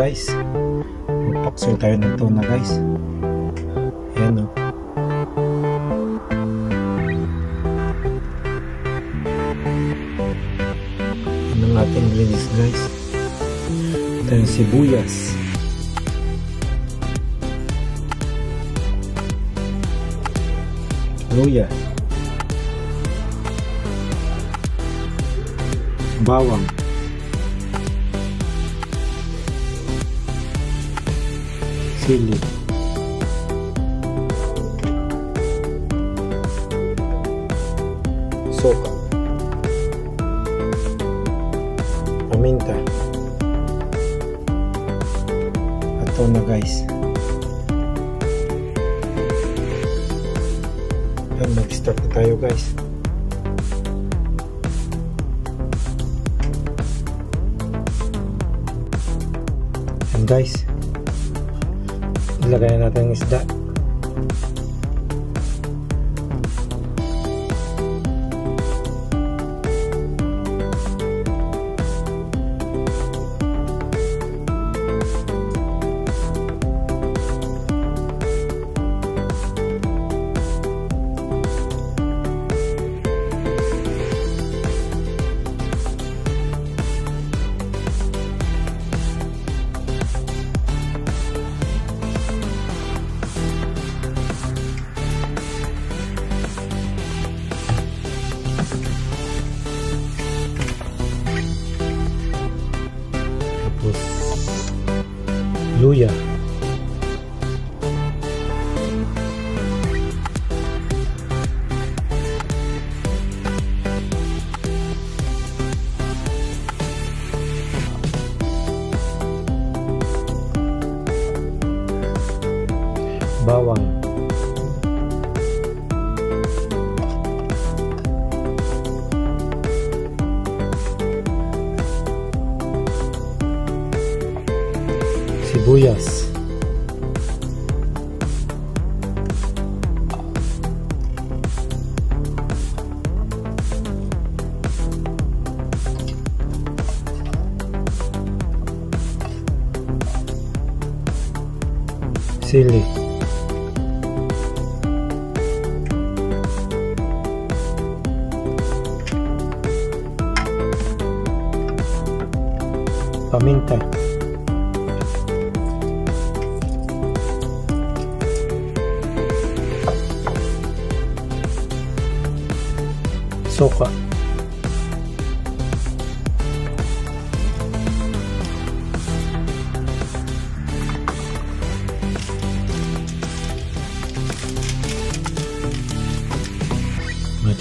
Guys. Magpaksol tayo ng tuna guys. Ayan o. Ano ang ating ingredients guys? Ito yung sibuyas. Luya. Bawang. Sili. Soka. Ito na guys. Yan, mag-start na tayo guys. Yan guys. Ilagay na natin ang isda. Luya. Sibuyas. Sili. Paminta.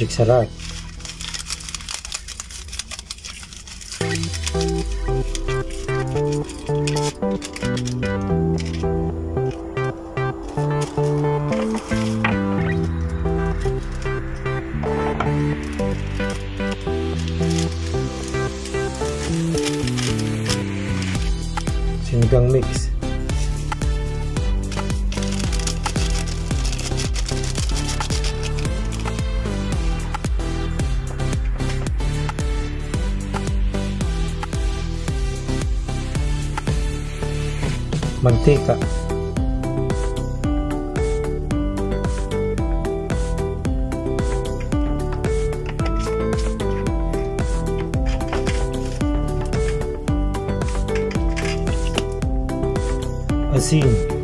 salad. Sinigang mix. manteiga assim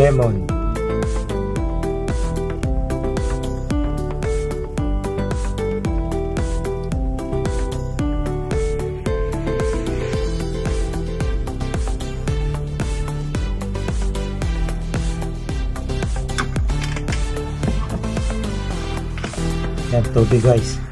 lemon Yan, tubig guys.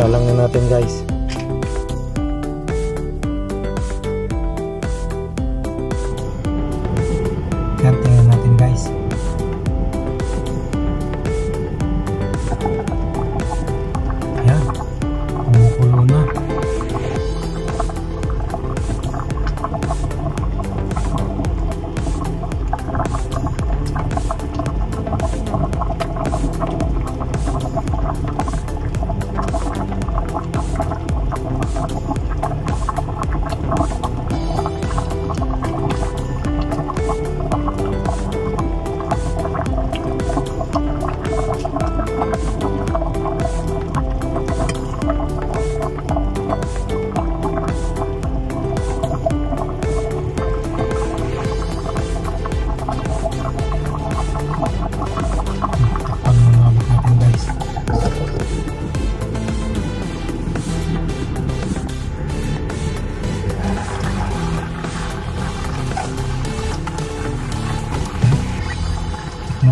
Salang na natin guys.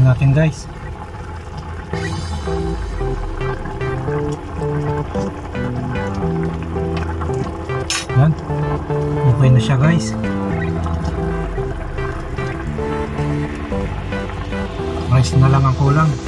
Natin guys. Yan. Okay na siya guys. Rice na lang ang kulang.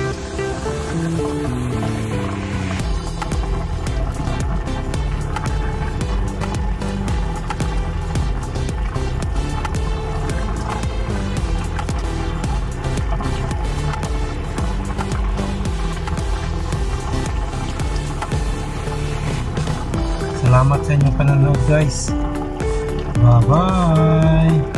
Salamat sa inyong panonood guys. Bye-bye!